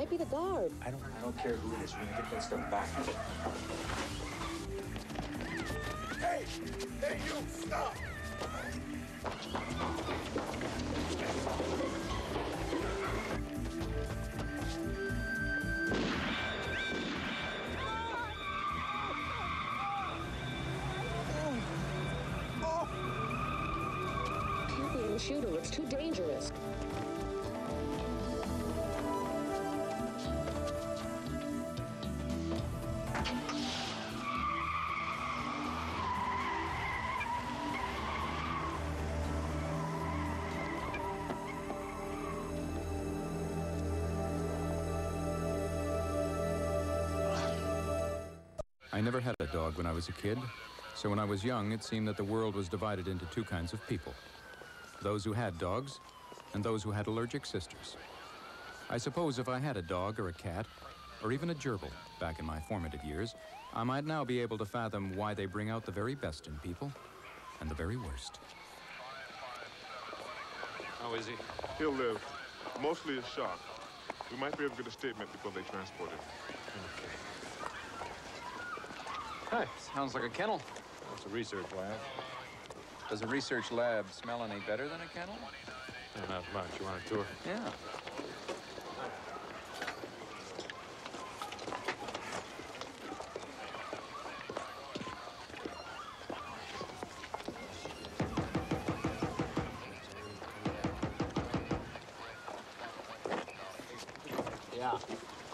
might be the guard. I don't, I don't care who it is. We're gonna get that stuff back. Hey! Hey, you! Stop! I never had a dog when I was a kid, so when I was young, it seemed that the world was divided into two kinds of people those who had dogs and those who had allergic sisters. I suppose if I had a dog or a cat, or even a gerbil back in my formative years, I might now be able to fathom why they bring out the very best in people and the very worst. How is he? He'll live. Mostly a shock. We might be able to get a statement before they transport him. Hi, sounds like a kennel. That's a research lab. Does a research lab smell any better than a kennel? Yeah, not much. You want a tour? Yeah. Yeah.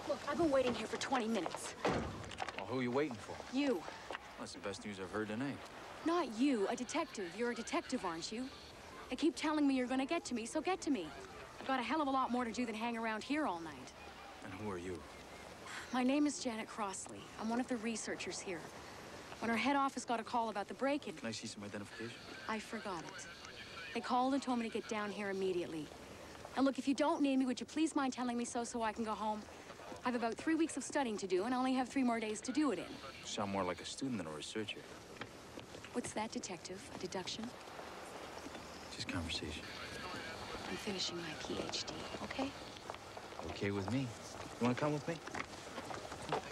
Look, I've been waiting here for 20 minutes. Well, who are you waiting for? You. That's the best news I've heard tonight. Not you, a detective. You're a detective, aren't you? They keep telling me you're gonna get to me, so get to me. I've got a hell of a lot more to do than hang around here all night. And who are you? My name is Janet Crossley. I'm one of the researchers here. When our head office got a call about the break-in, Can I see some identification? I forgot it. They called and told me to get down here immediately. And look, if you don't need me, would you please mind telling me so so I can go home? I have about three weeks of studying to do, and I only have three more days to do it in. You sound more like a student than a researcher. What's that, detective? A deduction? Just conversation. I'm finishing my PhD, okay? Okay with me. You wanna come with me?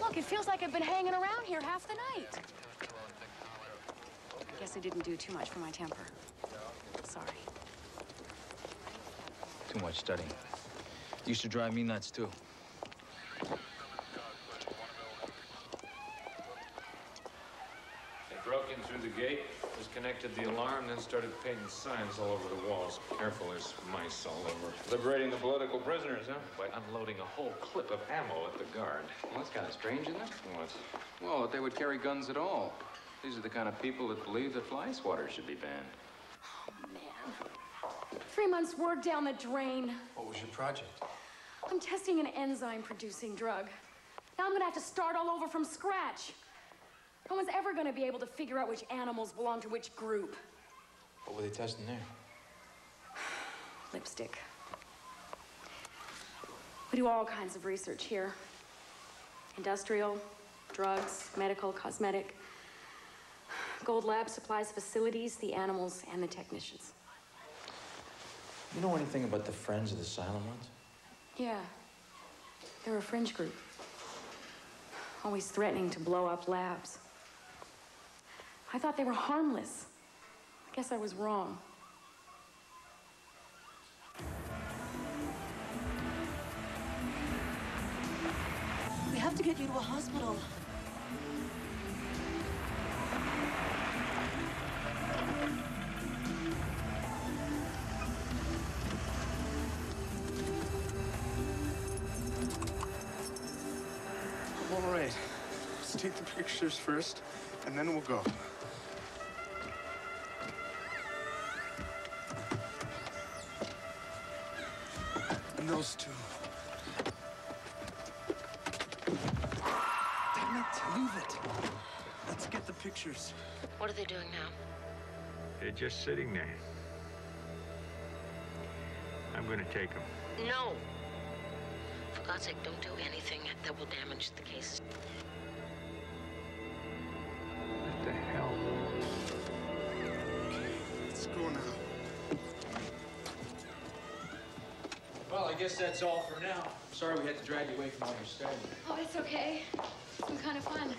Look, it feels like I've been hanging around here half the night. I guess I didn't do too much for my temper. Sorry. Too much studying. Used to drive me nuts, too. They broke in through the gate, disconnected the alarm, then started painting signs all over the walls. Careful, there's mice all over. Liberating the political prisoners, huh? By unloading a whole clip of ammo at the guard. Well, that's kind of strange, isn't it? What? Well, that they would carry guns at all. These are the kind of people that believe that fly swatters should be banned. Oh, man. Three months' work down the drain. What was your project? I'm testing an enzyme producing drug. Now I'm gonna have to start all over from scratch. No one's ever gonna be able to figure out which animals belong to which group. What were they testing there? Lipstick. We do all kinds of research here industrial, drugs, medical, cosmetic. Gold Lab supplies facilities, the animals, and the technicians. You know anything about the Friends of the Silent Ones? Yeah, they're a fringe group. Always threatening to blow up labs. I thought they were harmless. I guess I was wrong. We have to get you to a hospital. All right. Let's take the pictures first, and then we'll go. And those. Damn it, leave it. Let's get the pictures. What are they doing now? They're just sitting there. I'm going to take them. No. For God's sake, don't do anything that will damage the case. Guess that's all for now. I'm Sorry we had to drag you away from all your studying. Oh, it's okay. It's been kind of fun.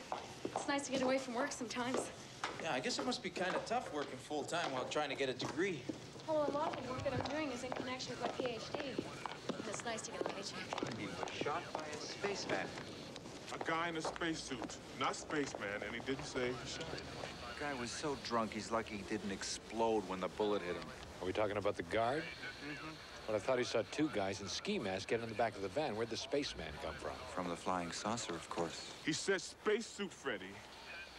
It's nice to get away from work sometimes. Yeah, I guess it must be kind of tough working full time while trying to get a degree. Well, a lot of the work that I'm doing is in connection with my PhD. And it's nice to get a paycheck. He was shot by a spaceman. A guy in a spacesuit, not spaceman, and he didn't say he shot him. The guy was so drunk, he's lucky he didn't explode when the bullet hit him. Are we talking about the guard? Mm-hmm. But I thought he saw two guys in ski masks get in the back of the van. Where'd the spaceman come from? From the flying saucer, of course. He said spacesuit Freddy.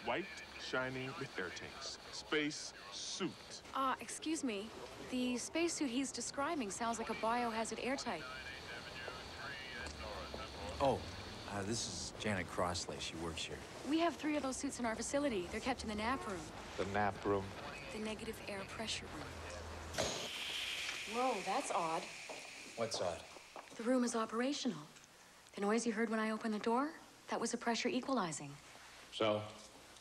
White, shiny, with air tanks. Space suit. Uh, excuse me. The spacesuit he's describing sounds like a biohazard airtight. Oh, uh, this is Janet Crossley. She works here. We have three of those suits in our facility. They're kept in the nap room, The nap room. the negative air pressure room. Whoa, that's odd. What's odd? The room is operational. The noise you heard when I opened the door, that was a pressure equalizing. So?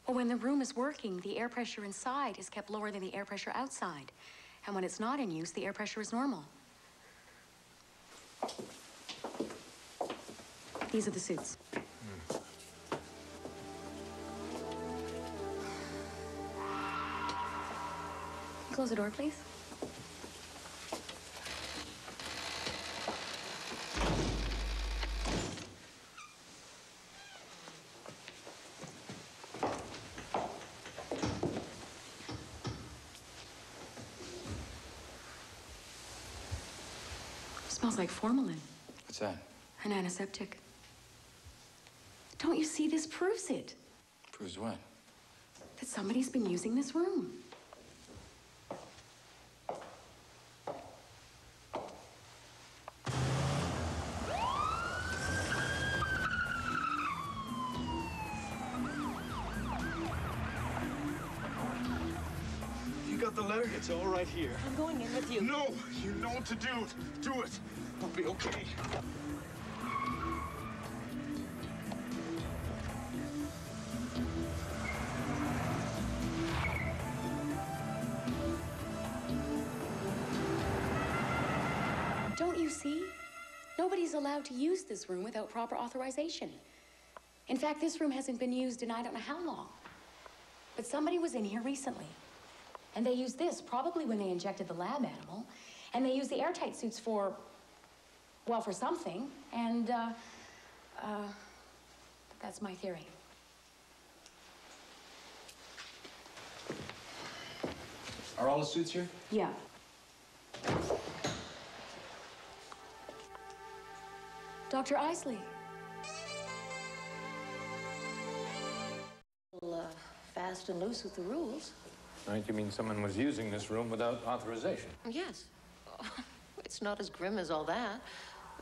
Well, when the room is working, the air pressure inside is kept lower than the air pressure outside. And when it's not in use, the air pressure is normal. These are the suits. Close the door, please. Smells like formalin, What's that? an antiseptic. Don't you see this proves it? Proves what? That somebody's been using this room. Here. I'm going in with you. No, you know what to do. Do it. I'll be okay. Don't you see? Nobody's allowed to use this room without proper authorization. In fact, this room hasn't been used in I don't know how long. But somebody was in here recently. And they used this probably when they injected the lab animal. And they used the airtight suits for, well, for something. And, uh, uh, that's my theory. Are all the suits here? Yeah. Dr. Isley. Well, uh, fast and loose with the rules. Right, you mean someone was using this room without authorization? Yes. It's not as grim as all that.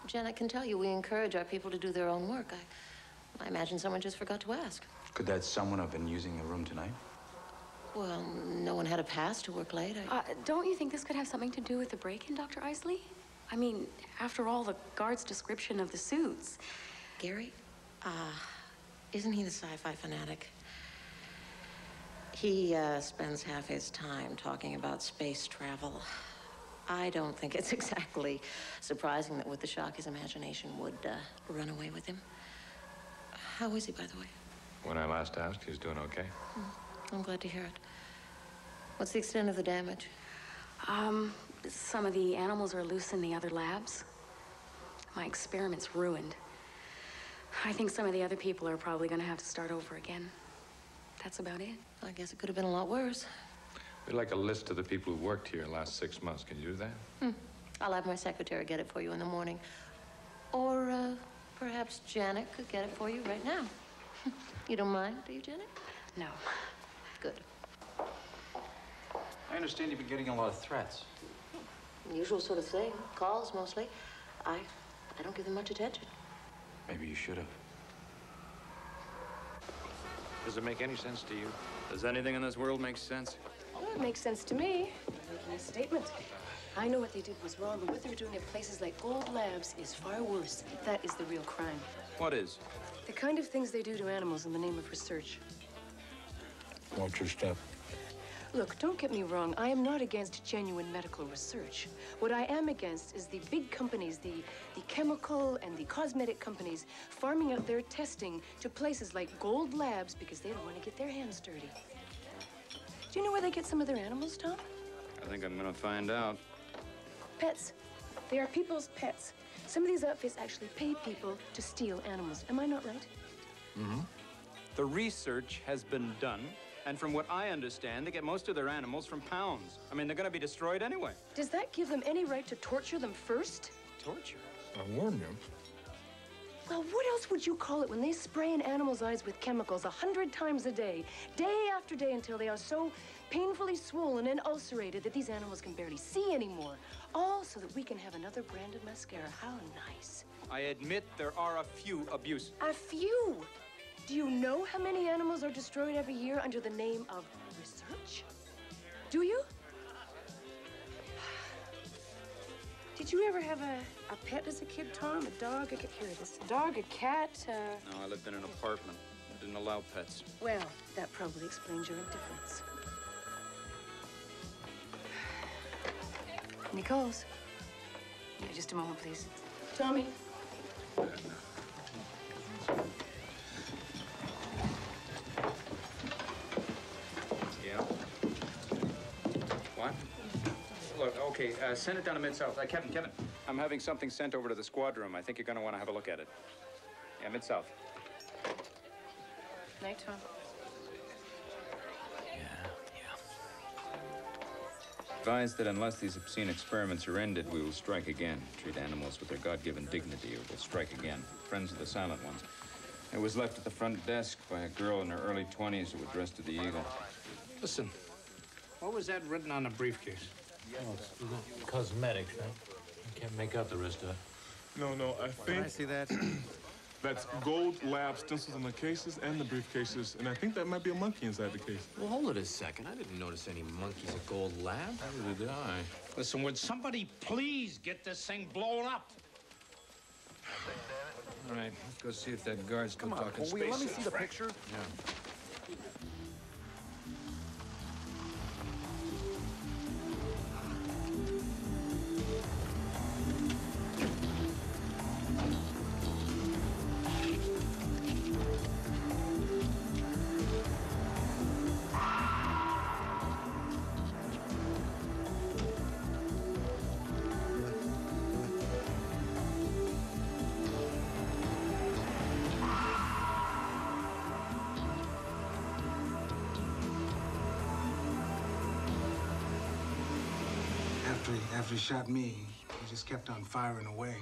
Janet can tell you we encourage our people to do their own work. I, I imagine someone just forgot to ask. Could that someone have been using the room tonight? Well, no one had a pass to work late. I... Uh, don't you think this could have something to do with the break-in, Dr. Isley? I mean, after all, the guard's description of the suits. Gary? Uh, isn't he the sci-fi fanatic? He uh, spends half his time talking about space travel. I don't think it's exactly surprising that with the shock, his imagination would uh, run away with him. How is he, by the way? When I last asked, he was doing okay. I'm glad to hear it. What's the extent of the damage? Um, some of the animals are loose in the other labs. My experiment's ruined. I think some of the other people are probably gonna have to start over again. That's about it. I guess it could have been a lot worse. We'd like a list of the people who worked here last six months. Can you do that? Hmm. I'll have my secretary get it for you in the morning. Or uh, perhaps Janet could get it for you right now. you don't mind, do you, Janet? No. Good. I understand you've been getting a lot of threats. Usual sort of thing. Calls mostly. I, I don't give them much attention. Maybe you should have. Does it make any sense to you? Does anything in this world make sense? Well, it makes sense to me. They're making a statement. I know what they did was wrong, but what they're doing at places like Gold Labs is far worse. That is the real crime. What is? The kind of things they do to animals in the name of research. Watch your step. Look, don't get me wrong. I am not against genuine medical research. What I am against is the big companies, the, the chemical and the cosmetic companies, farming out their testing to places like Gold Labs because they don't want to get their hands dirty. Do you know where they get some of their animals, Tom? I think I'm gonna find out. Pets. They are people's pets. Some of these outfits actually pay people to steal animals. Am I not right? Mm-hmm. The research has been done, and from what I understand, they get most of their animals from pounds. I mean, they're gonna be destroyed anyway. Does that give them any right to torture them first? Torture? I warned him. Well, what else would you call it when they spray an animal's eyes with chemicals a hundred times a day, day after day, until they are so painfully swollen and ulcerated that these animals can barely see anymore? All so that we can have another branded mascara. How nice. I admit there are a few abuses. A few. Do you know how many animals are destroyed every year under the name of research? Do you? Did you ever have a, a pet as a kid, Tom? A dog? A, here it is. A dog, a cat? Uh... No, I lived in an apartment. I didn't allow pets. Well, that probably explains your indifference. Nicole's. Yeah, just a moment, please. Tommy. Okay, uh, send it down to Mid-South. Uh, Kevin, Kevin, I'm having something sent over to the squad room. I think you're gonna wanna have a look at it. Yeah, Mid-South. Night, Tom. Yeah, yeah. Advise that unless these obscene experiments are ended, we will strike again. Treat animals with their God-given dignity, or we'll strike again. Friends of the silent ones. It was left at the front desk by a girl in her early 20s who addressed to the Eagle. Listen, what was that written on the briefcase? Oh, Cosmetics, right? I can't make out the rest of it. No, no, I think... Can I think see that? that's Gold Lab stencils on the cases and the briefcases, and I think that might be a monkey inside the case. Well, hold it a second. I didn't notice any monkeys at Gold Lab. Neither did I. Listen, would somebody please get this thing blown up? All right, let's go see if that guard's still Come on, talking will we space. let me see the picture? Yeah. He, shot me, he just kept on firing away.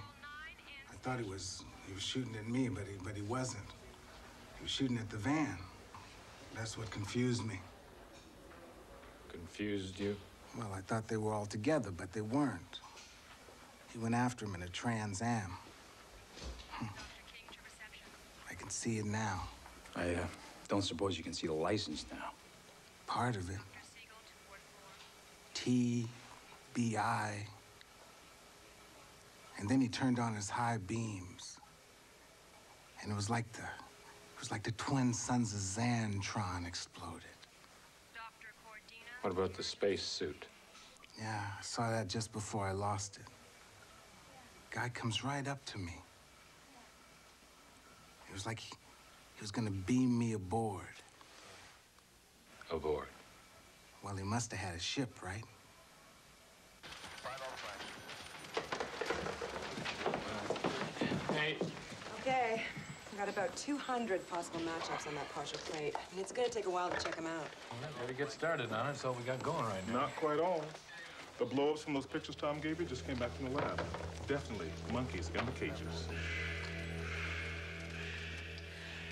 I thought he was he was shooting at me, but he but he wasn't. He was shooting at the van. That's what confused me. Confused you? Well, I thought they were all together, but they weren't. He went after him in a Trans Am. Hmm. I can see it now. I uh, don't suppose you can see the license now. Part of it. T B I. And then he turned on his high beams. And it was like the it was like the twin suns of Xantron exploded. What about the space suit? Yeah, I saw that just before I lost it. Guy comes right up to me. It was like he, he was gonna beam me aboard. Aboard. Well, he must have had a ship, right? Hey, Okay, I've got about 200 possible matchups on that partial plate, and it's gonna take a while to check them out. Better get started on it. That's all we got going right now. Not quite all. The blow-ups from those pictures Tom gave you just came back from the lab. Definitely monkeys in the cages.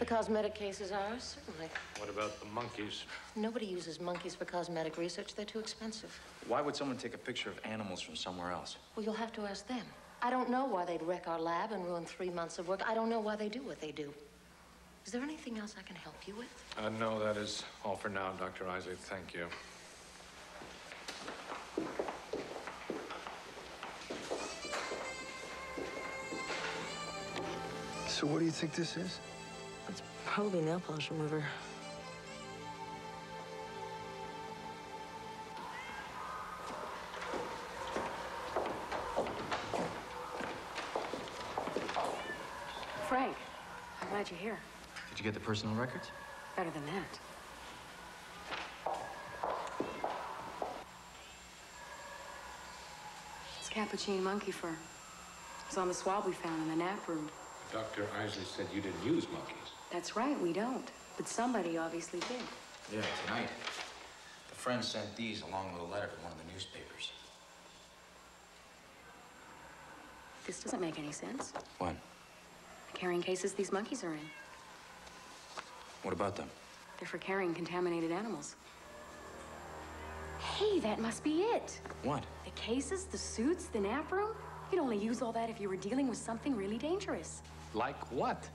The cosmetic cases are, certainly. what about the monkeys? Nobody uses monkeys for cosmetic research. They're too expensive. Why would someone take a picture of animals from somewhere else? Well, you'll have to ask them. I don't know why they'd wreck our lab and ruin three months of work. I don't know why they do what they do. Is there anything else I can help you with? Uh, no, that is all for now, Dr. Isaac. Thank you. So what do you think this is? It's probably nail polish remover. You get the personal records? Better than that. It's capuchin monkey fur. It was on the swab we found in the nap room. Dr. Isley said you didn't use monkeys. That's right, we don't. But somebody obviously did. Yeah, tonight. The friend sent these along with a letter to one of the newspapers. This doesn't make any sense. What? The carrying cases these monkeys are in. What about them? They're for carrying contaminated animals. Hey, that must be it. What? The cases, the suits, the nap room. You'd only use all that if you were dealing with something really dangerous. Like what?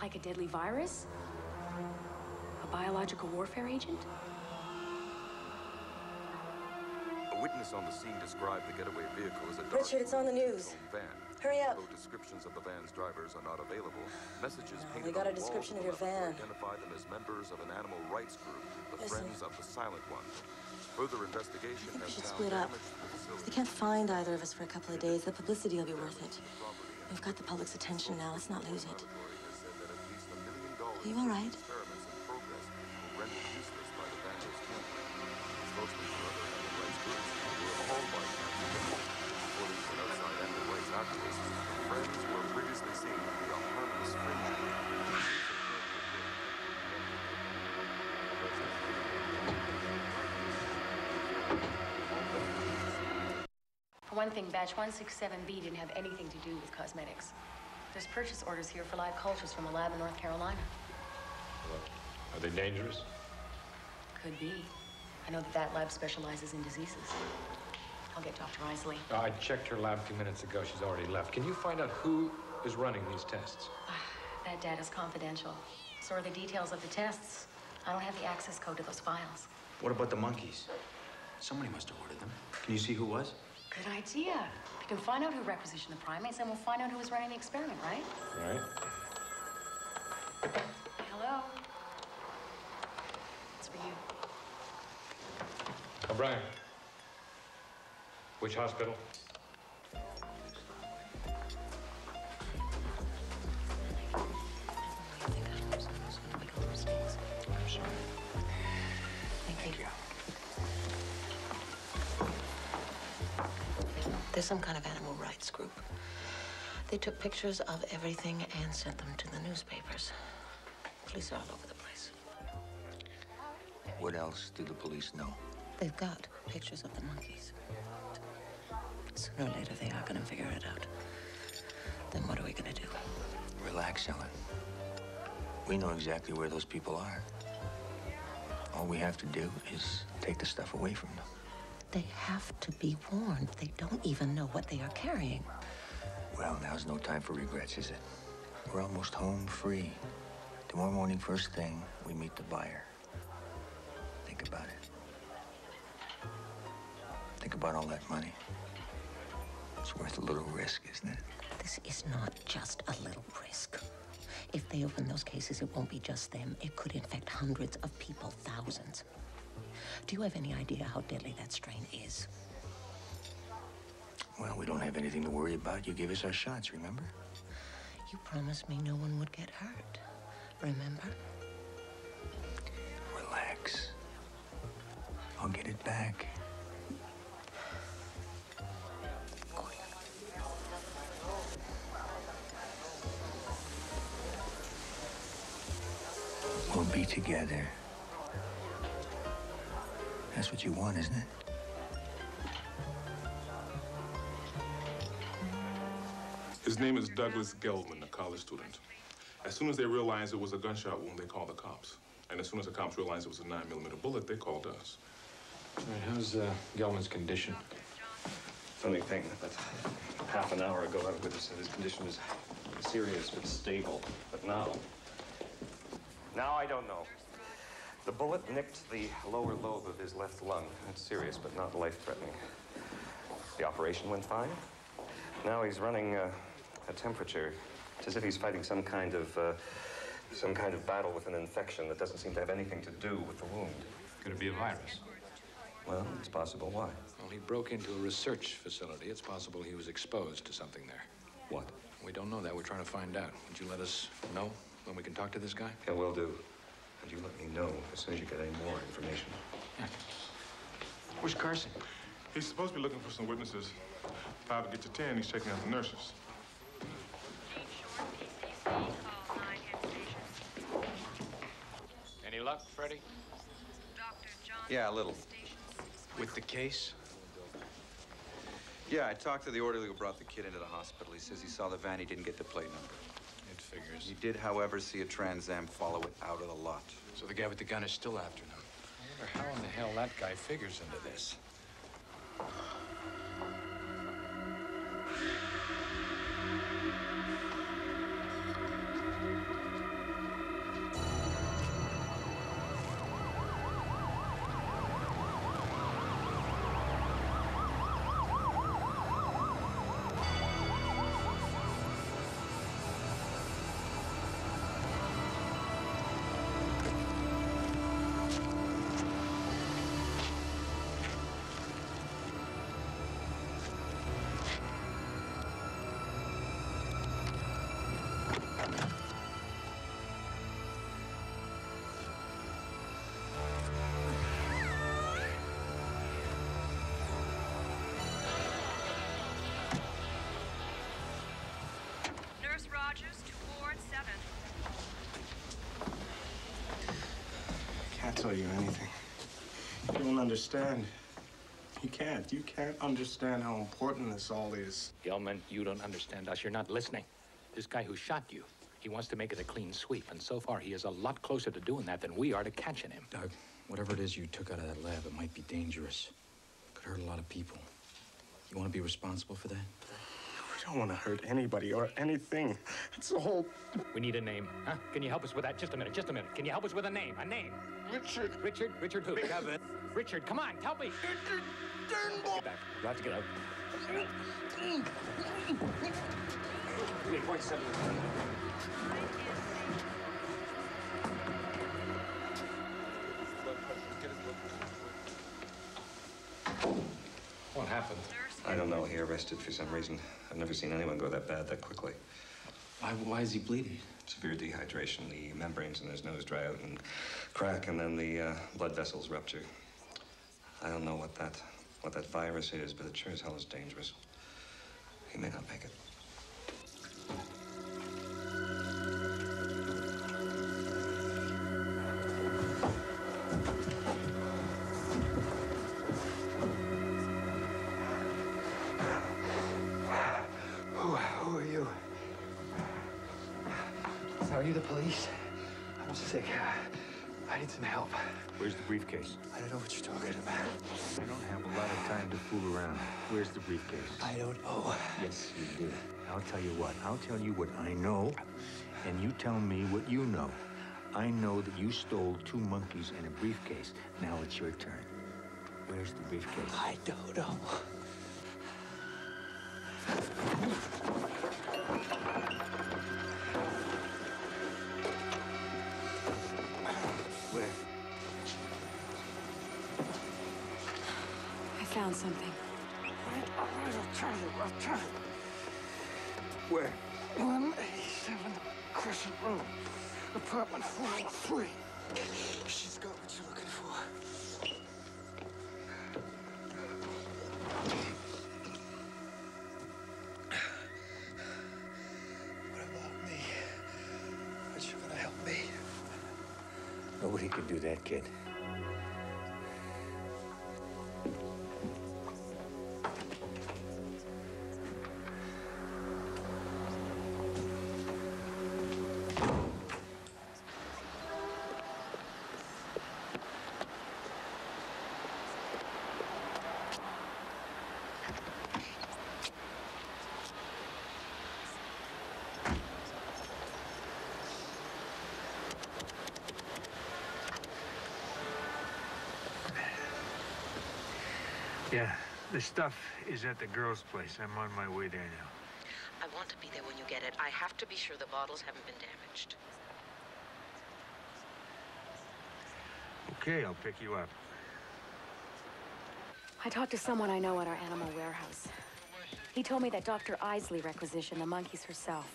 Like a deadly virus? A biological warfare agent? A witness on the scene described the getaway vehicle as a dark Richard, it's on the news. van. Hurry up. Although descriptions of the van's drivers are not available, messages we painted got on a description of your van. identify them as members of an animal rights group, the Listen. Friends of the Silent One. Further investigation we has should split up. the. They can't find either of us for a couple of days. The publicity will be worth it. We've got the public's attention now. Let's not lose it. Are you all right? Thing, batch 167B didn't have anything to do with cosmetics. There's purchase orders here for live cultures from a lab in North Carolina. Are they dangerous? Could be. I know that that lab specializes in diseases. I'll get Dr. Isley. Uh, I checked her lab a few minutes ago. She's already left. Can you find out who is running these tests? That data's confidential. So are the details of the tests. I don't have the access code to those files. What about the monkeys? Somebody must have ordered them. Can you see who was? Good idea. We can find out who requisitioned the primates, and we'll find out who was running the experiment, right? Right. Hello? It's for you. Uh, O'Brien. Which hospital? There's some kind of animal rights group. They took pictures of everything and sent them to the newspapers. Police are all over the place. What else do the police know? They've got pictures of the monkeys. Sooner or later, they are going to figure it out. Then what are we going to do? Relax, Ellen. We know exactly where those people are. All we have to do is take the stuff away from them. They have to be warned. They don't even know what they are carrying. Well, now's no time for regrets, is it? We're almost home free. Tomorrow morning, first thing, we meet the buyer. Think about it. Think about all that money. It's worth a little risk, isn't it? This is not just a little risk. If they open those cases, it won't be just them. It could infect hundreds of people, thousands. Do you have any idea how deadly that strain is? Well, we don't have anything to worry about. You gave us our shots, remember? You promised me no one would get hurt. Remember? Relax. I'll get it back. We'll be together. That's what you want, isn't it? His name is Douglas Gelman, a college student. As soon as they realized it was a gunshot wound, they called the cops. And as soon as the cops realized it was a 9 millimeter bullet, they called us. All right, how's uh, Gelman's condition? Funny thing, but half an hour ago, I witnessed that his condition is serious but stable. But now, now I don't know. The bullet nicked the lower lobe of his left lung. It's serious, but not life-threatening. The operation went fine. Now he's running uh, a temperature. It's as if he's fighting some kind of uh, some kind of battle with an infection that doesn't seem to have anything to do with the wound. Could it be a virus? Well, it's possible. Why? Well, he broke into a research facility. It's possible he was exposed to something there. What? We don't know that. We're trying to find out. Would you let us know when we can talk to this guy? Yeah, will do. And you let me know as soon as you get any more information. Yeah. Where's Carson? He's supposed to be looking for some witnesses. Five will get to ten. He's checking out the nurses. Any luck, Freddie? Yeah, a little. With the case? Yeah, I talked to the orderly who brought the kid into the hospital. He says he saw the van, he didn't get the plate number. Figures. He did, however, see a Trans Am follow it out of the lot. So the guy with the gun is still after them. I wonder how in the hell that guy figures into this. Tell you anything. You don't understand. You can't. You can't understand how important this all is. Gelman, you don't understand us. You're not listening. This guy who shot you, he wants to make it a clean sweep, and so far he is a lot closer to doing that than we are to catching him. Doug, whatever it is you took out of that lab, it might be dangerous. Could hurt a lot of people. You want to be responsible for that? We don't want to hurt anybody or anything. It's the whole. We need a name, huh? Can you help us with that? Just a minute, just a minute. Can you help us with a name? A name? Richard. Richard? Richard who? Kevin. Richard, come on, help me. Richard Turnbull. Get back. You have to get out. Wait, point seven. What happened? I don't know. He arrested for some reason. I've never seen anyone go that bad that quickly. Why, why is he bleeding? Severe dehydration. The membranes in his nose dry out and crack, and then the uh, blood vessels rupture. I don't know what that what that virus is, but it sure as hell is dangerous. He may not make it. Briefcase? I don't know what you're talking about. I don't have a lot of time to fool around. Where's the briefcase? I don't know. Yes, you do. I'll tell you what. I'll tell you what I know, and you tell me what you know. I know that you stole two monkeys and a briefcase. Now it's your turn. Where's the briefcase? I don't know. Found something. All right, I'll tell you. I'll tell you. Where? 187 Crescent Road, apartment 403. She's got what you're looking for. What about me? Aren't you gonna help me? Nobody can do that, kid. The stuff is at the girl's place. I'm on my way there now. I want to be there when you get it. I have to be sure the bottles haven't been damaged. Okay, I'll pick you up. I talked to someone I know at our animal warehouse. He told me that Dr. Isley requisitioned the monkeys herself.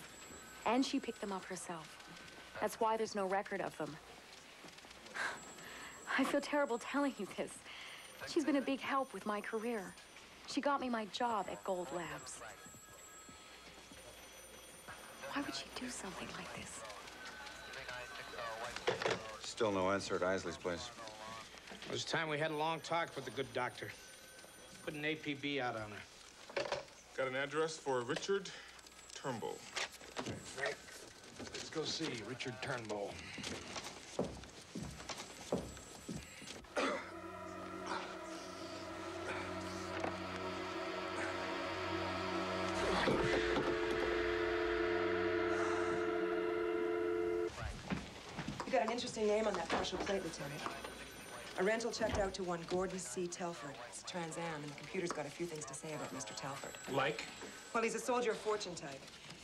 And she picked them up herself. That's why there's no record of them. I feel terrible telling you this. She's been a big help with my career. She got me my job at Gold Labs. Why would she do something like this? Still no answer at Isley's place. It was time we had a long talk with the good doctor. Put an APB out on her. Got an address for Richard Turnbull. Frank, let's go see Richard Turnbull. An interesting name on that partial plate, Lieutenant. A rental checked out to one Gordon C. Telford. It's a Trans Am, and the computer's got a few things to say about Mr. Telford. Like? Well, he's a soldier of fortune type.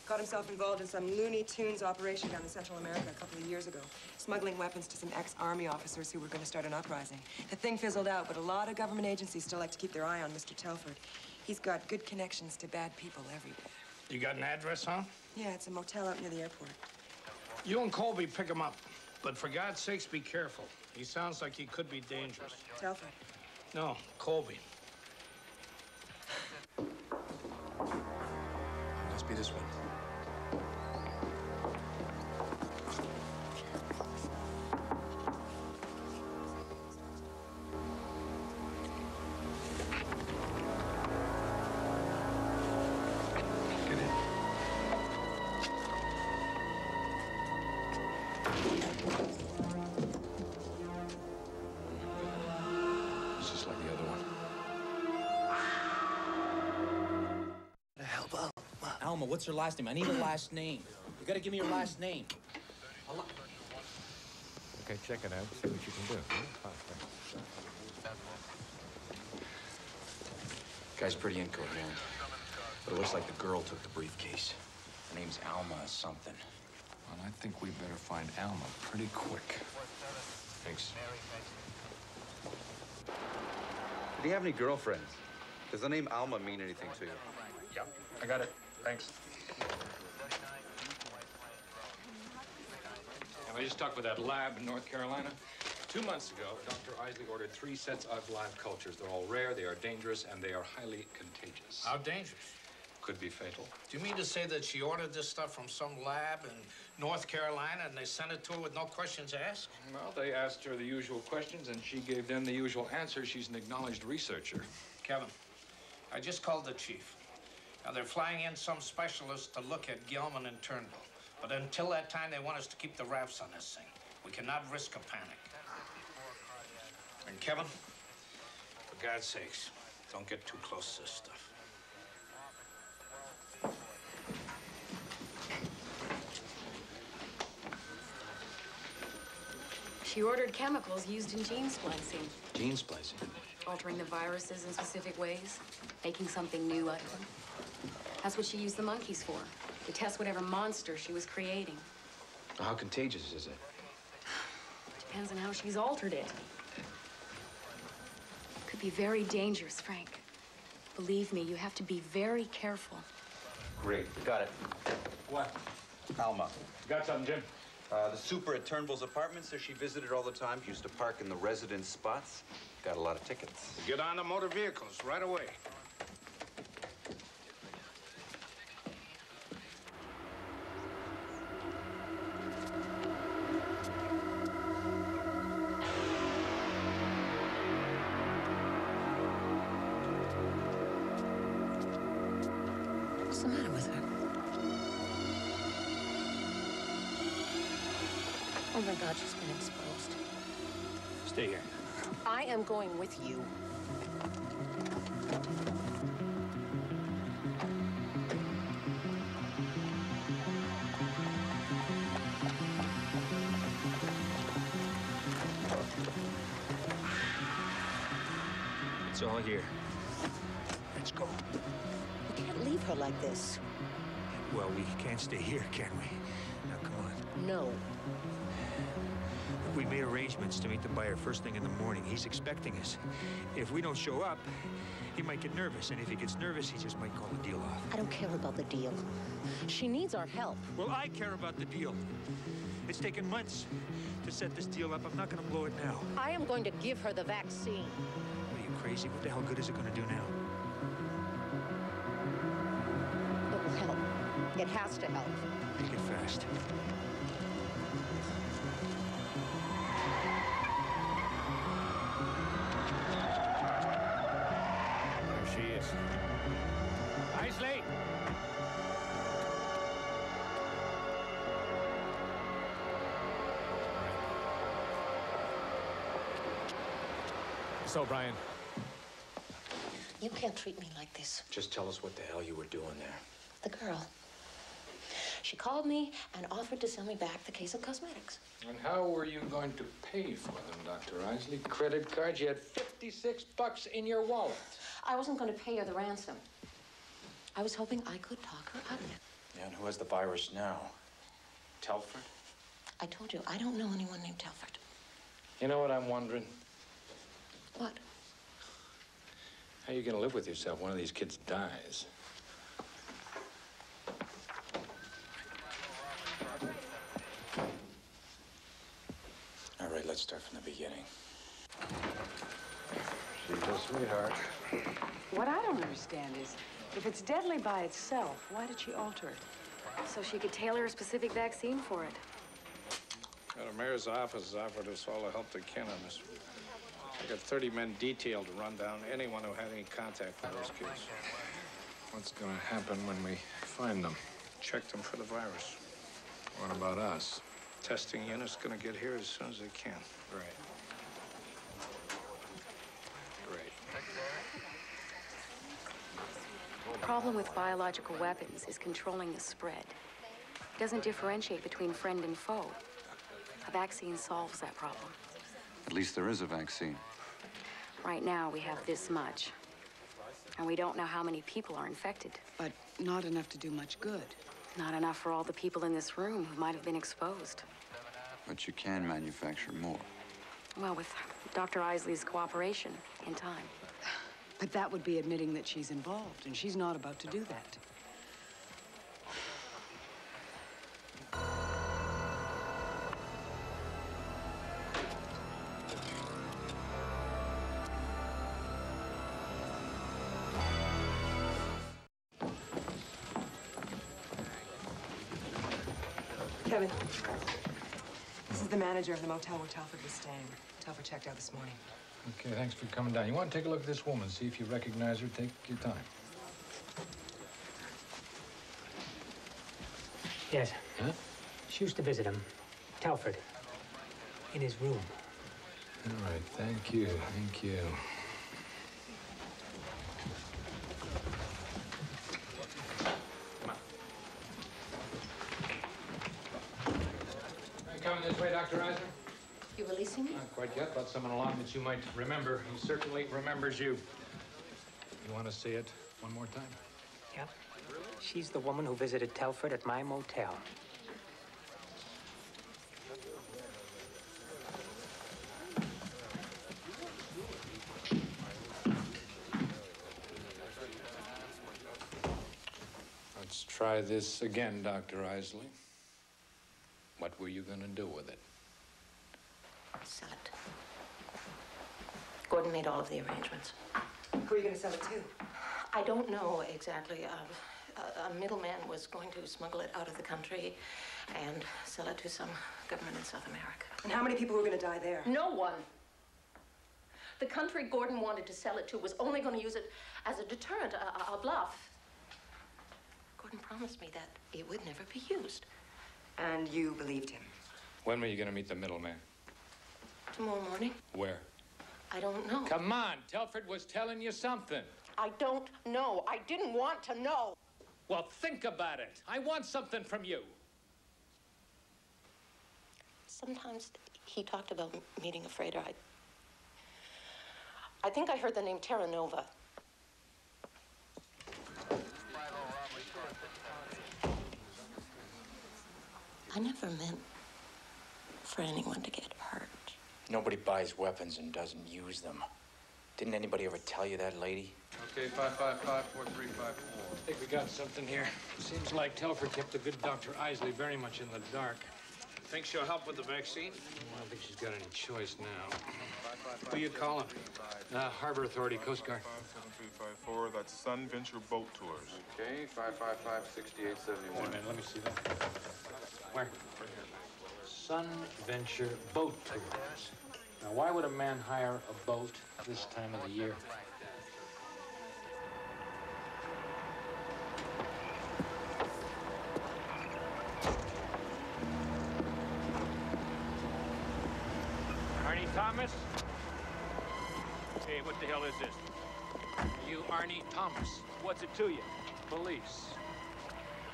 Got himself involved in some Looney Tunes operation down in Central America a couple of years ago, smuggling weapons to some ex-army officers who were going to start an uprising. The thing fizzled out, but a lot of government agencies still like to keep their eye on Mr. Telford. He's got good connections to bad people everywhere. You got an address, huh? Yeah, it's a motel out near the airport. You and Colby pick him up. But for God's sakes, be careful. He sounds like he could be dangerous. Telford. No, Colby. What's her last name? I need her last name. You gotta give me your last name. Okay, check it out. See what you can do. Guy's pretty incoherent. But it looks like the girl took the briefcase. Her name's Alma or something. Well, I think we better find Alma pretty quick. Thanks. Do you have any girlfriends? Does the name Alma mean anything to you? Yeah, I got it. Thanks. I just talked with that lab in North Carolina. Two months ago, Dr. Isley ordered three sets of live cultures. They're all rare, they are dangerous, and they are highly contagious. How dangerous? Could be fatal. Do you mean to say that she ordered this stuff from some lab in North Carolina and they sent it to her with no questions asked? Well, they asked her the usual questions, and she gave them the usual answers. She's an acknowledged researcher. Kevin, I just called the chief. Now, they're flying in some specialists to look at Gilman and Turnbull. But until that time, they want us to keep the rafts on this thing. We cannot risk a panic. And Kevin, for God's sakes, don't get too close to this stuff. She ordered chemicals used in gene splicing, Gene splicing. altering the viruses in specific ways, making something new out of them. That's what she used the monkeys for, to test whatever monster she was creating. How contagious is it? Depends on how she's altered it. Could be very dangerous, Frank. Believe me, you have to be very careful. Great, got it. What? Alma. Got something, Jim? Uh, the super at Turnbull's apartment says she visited all the time. She Used to park in the residence spots. Got a lot of tickets. Get on the motor vehicles right away. Am going with you. It's all here. Let's go. We can't leave her like this. Well, we can't stay here, can we? Now, come on. No. We made arrangements to meet the buyer first thing in the morning. He's expecting us. If we don't show up, he might get nervous. And if he gets nervous, he just might call the deal off. I don't care about the deal. She needs our help. Well, I care about the deal. It's taken months to set this deal up. I'm not going to blow it now. I am going to give her the vaccine. Are you crazy? What the hell good is it going to do now? It will help. It has to help. Make it fast. So, Brian, You can't treat me like this. Just tell us what the hell you were doing there. The girl. She called me and offered to sell me back the case of cosmetics. And how were you going to pay for them, Dr. Isley? Credit cards? You had 56 bucks in your wallet. I wasn't going to pay her the ransom. I was hoping I could talk her out of it. Yeah, and who has the virus now? Telford? I told you, I don't know anyone named Telford. You know what I'm wondering? What? How are you gonna live with yourself? One of these kids dies. All right, let's start from the beginning. She's a sweetheart. What I don't understand is, if it's deadly by itself, why did she alter it? So she could tailor a specific vaccine for it. Well, the mayor's office has offered us all the help they can on this. I got 30 men detailed to run down anyone who had any contact with those kids. What's gonna happen when we find them? Check them for the virus. What about us? Testing unit's gonna get here as soon as they can. Right. Great. The problem with biological weapons is controlling the spread. It doesn't differentiate between friend and foe. A vaccine solves that problem. At least there is a vaccine. Right now, we have this much. And we don't know how many people are infected. But not enough to do much good. Not enough for all the people in this room who might have been exposed. But you can manufacture more. Well, with Dr. Isley's cooperation in time. But that would be admitting that she's involved, and she's not about to do that. Manager of the motel where Telford was staying. Telford checked out this morning. Okay, thanks for coming down. You want to take a look at this woman, see if you recognize her? Take your time. Yes. Huh? She used to visit him, Telford, in his room. All right, thank you, thank you. You coming this way, Dr. Eisner? You releasing me? Not quite yet, but someone along that you might remember. He certainly remembers you. You want to see it one more time? Yep. She's the woman who visited Telford at my motel. Let's try this again, Dr. Isley. What were you going to do with it? Sell it. Gordon made all of the arrangements. Who are you going to sell it to? I don't know exactly. Uh, a, a middleman was going to smuggle it out of the country and sell it to some government in South America. And how many people were going to die there? No one. The country Gordon wanted to sell it to was only going to use it as a deterrent, a, a bluff. Gordon promised me that it would never be used. And you believed him? When were you going to meet the middleman? Tomorrow morning? Where? I don't know. Come on, Telford was telling you something. I don't know. I didn't want to know. Well, think about it. I want something from you. Sometimes he talked about meeting a freighter. I, I think I heard the name Terra Nova. I never meant for anyone to get. Nobody buys weapons and doesn't use them. Didn't anybody ever tell you that, lady? Okay, 555 4354. I think we got something here. Seems like Telford kept the good Dr. Isley very much in the dark. Think she'll help with the vaccine? I don't think she's got any choice now. Who you calling? Uh, Harbor Authority, Coast Guard. 7354, that's Sun Venture Boat Tours. Okay, 555 6871. Wait a minute, let me see that. Where? Sun Venture Boat Tours. Now, why would a man hire a boat this time of the year? Arnie Thomas? Hey, what the hell is this? You Arnie Thomas. What's it to you? Police.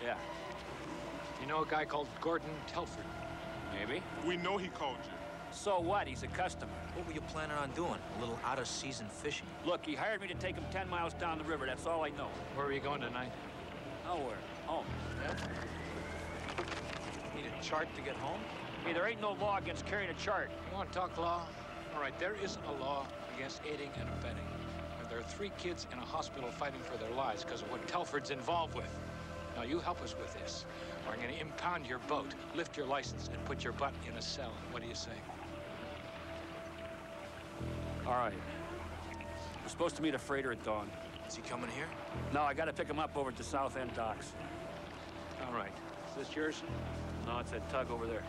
Yeah, You know a guy called Gordon Telford? Maybe. We know he called you. So what? He's a customer. What were you planning on doing? A little out-of-season fishing? Look, he hired me to take him 10 miles down the river. That's all I know. Where are you going tonight? Oh, Nowhere. Home. Yeah? Need a chart to get home? Hey, there ain't no law against carrying a chart. You want to talk law? All right, there is a law against aiding and abetting. There are three kids in a hospital fighting for their lives because of what Telford's involved with. Now, you help us with this, or I'm going to impound your boat, lift your license, and put your butt in a cell. What do you say? All right. We're supposed to meet a freighter at dawn. Is he coming here? No, I gotta pick him up over at the South End docks. All right. Is this yours? No, it's that tug over there.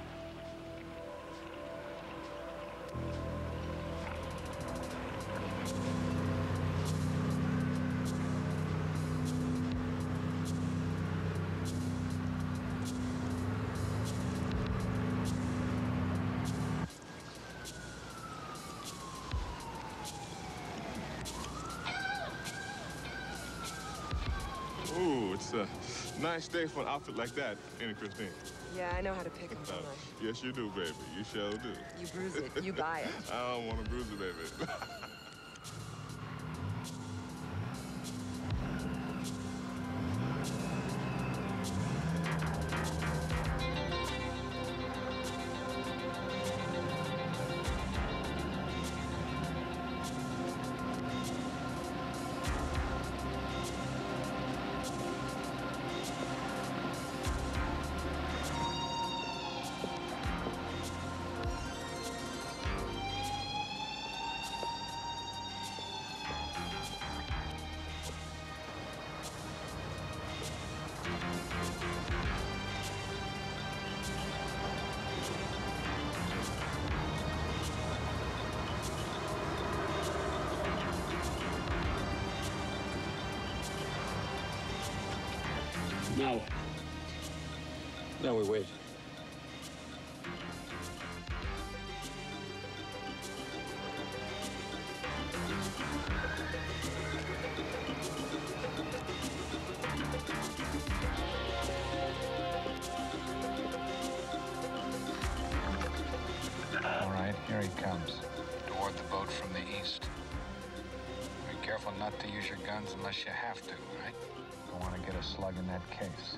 Nice day for an outfit like that, ain't it, Christine? Yeah, I know how to pick 'em, Uh, yes, you do, baby. You sure do. You bruise it, you buy it. I don't want to bruise it, baby. Now we wait. All right, here he comes. Toward the boat from the east. Be careful not to use your guns unless you have to, right? Don't want to get a slug in that case.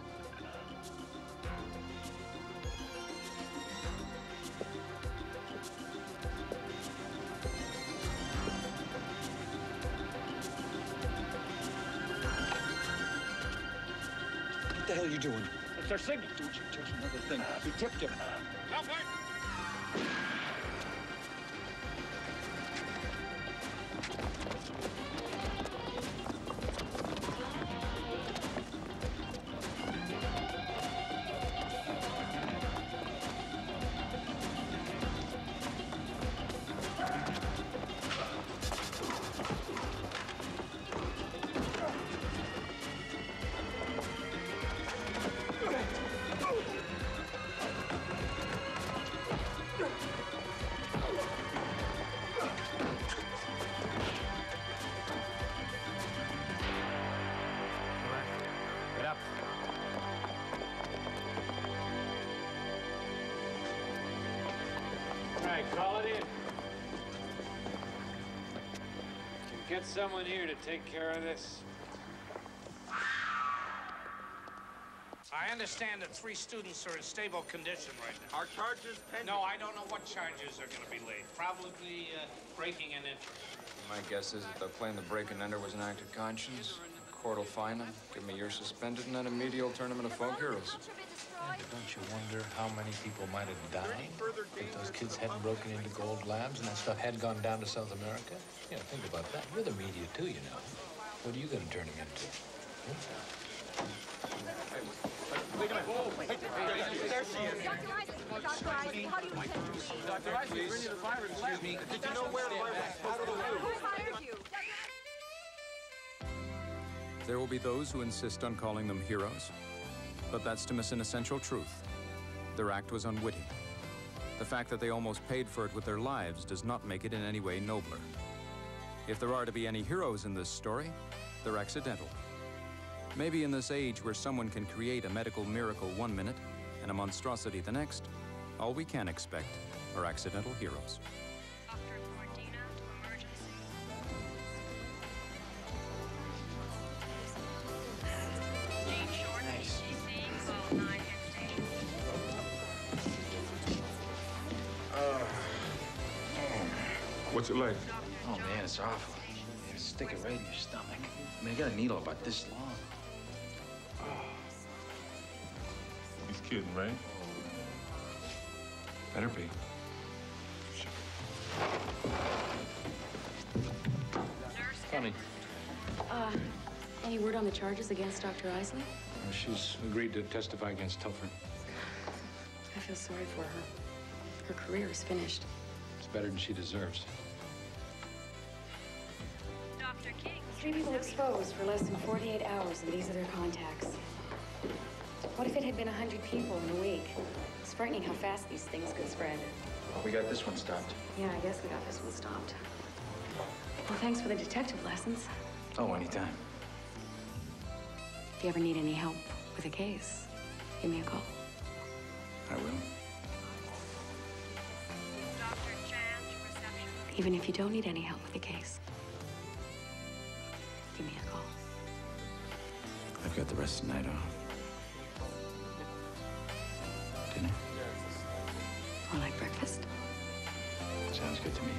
What the hell are you doing? It's our signal. Don't you touch another thing. We tipped him. Get someone here to take care of this? I understand that three students are in stable condition right now. Our charges pending. No, I don't know what charges are gonna be laid. Probably uh, breaking and entering. My guess is that they'll claim the break and enter was an act of conscience. The court will fine them, give them a year suspended, and then immediately turn them into folk heroes. Don't you wonder how many people might have died if those kids hadn't broken into gold labs and that stuff had gone down to South America? Yeah, think about that. You're the media too, you know. What are you going to turn them into? Wait a minute. There she is. Dr. Isaac, Dr. Isaac, how do you intend to leave? Dr. Isaac, you the virus. Excuse me. Did you know where the virus was of the room? Who hired you? There will be those who insist on calling them heroes, but that's to miss an essential truth. Their act was unwitting. The fact that they almost paid for it with their lives does not make it in any way nobler. If there are to be any heroes in this story, they're accidental. Maybe in this age where someone can create a medical miracle one minute and a monstrosity the next, all we can expect are accidental heroes. What's it like? Oh, man, it's awful. They stick it right in your stomach. I mean, I got a needle about this long. He's kidding, right? Better be. Funny. Uh, any word on the charges against Dr. Isley? Uh, She's agreed to testify against Telford. I feel sorry for her. Her career is finished. It's better than she deserves. Dr. King. Three people exposed for less than 48 hours, and these are their contacts. What if it had been 100 people in a week? It's frightening how fast these things could spread. We got this one stopped. Yeah, I guess we got this one stopped. Well, thanks for the detective lessons. Oh, anytime. If you ever need any help with a case, give me a call. I will. Even if you don't need any help with a case, I've got the rest of the night off. Dinner? Or like breakfast. Sounds good to me.